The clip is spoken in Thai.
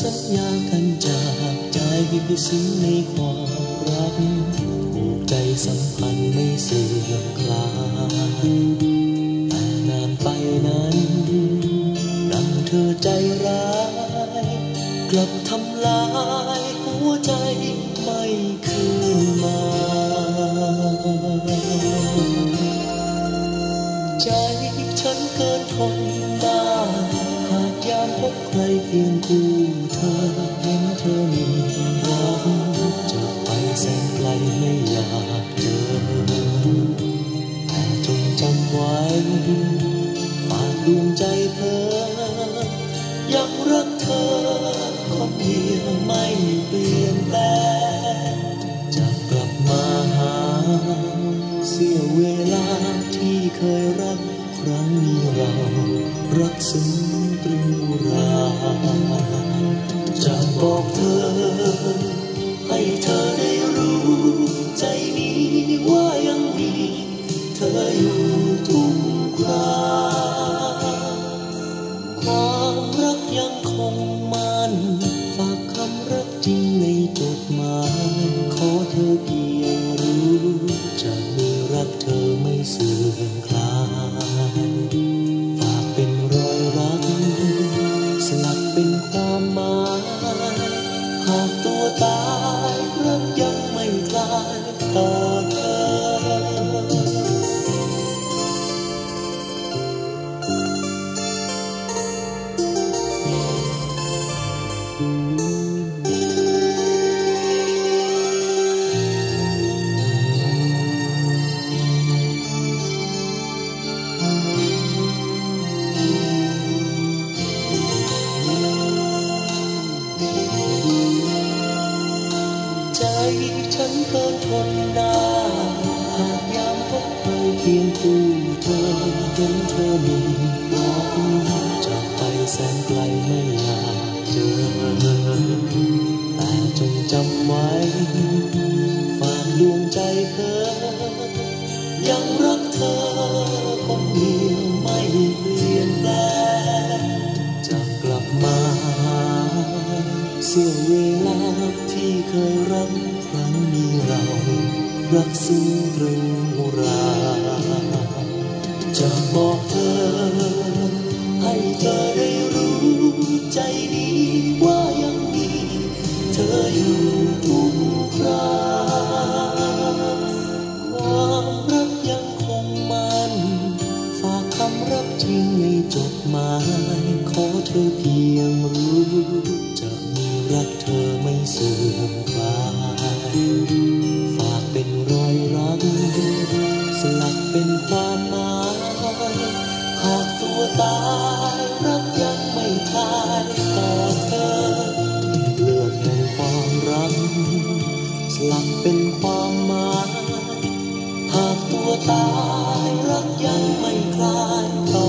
สัญญากันจากใจสิ้นในความรักผูกใจสัมพันธ์ไม่เสื่อมคลายแต่นานไปนั้นดังเธอใจร้าย กลับทำลายหัวใจไม่คืน ใครเพียงคู่เธอเห็นเธอมีรักจะไปแสนไกลไม่อยากเจอ แต่จงจำไว้ฝากดวงใจเธอ ยังรักเธอคนเดียวไม่เปลี่ยนแปลงจะกลับมาหา เสียเวลาที่เคยรัก ครั้งนี้เรารักซึ้ง ตรึงอุราจะบอกเธอ ให้เธอได้รู้ ใจนี้ว่ายังมี เธออยู่ทุกคราความรักยังคงมันฝากคำรักจริงในจดหมาย ไม่อยากเจอ แต่จงจำไว้ ฝากดวงใจเธอ ยังรักเธอคนเดียวไม่เปลี่ยนแปลงจะกลับมาเสี้ยวเวลาที่เคยรักครั้งนี้เรารักซึ้งตรึงราจะบอก จดหมายขอเธอเพียงรู้ จะมีรักเธอไม่เสื่อมคลายฝากเป็นรอยรัก สลักเป็นความหมายหากตัวตายรักยังไม่คลายต่อเธอเลือดแห่งความรัก สลักเป็นความหมายหากตัวตายรักยังไม่คลายต่อ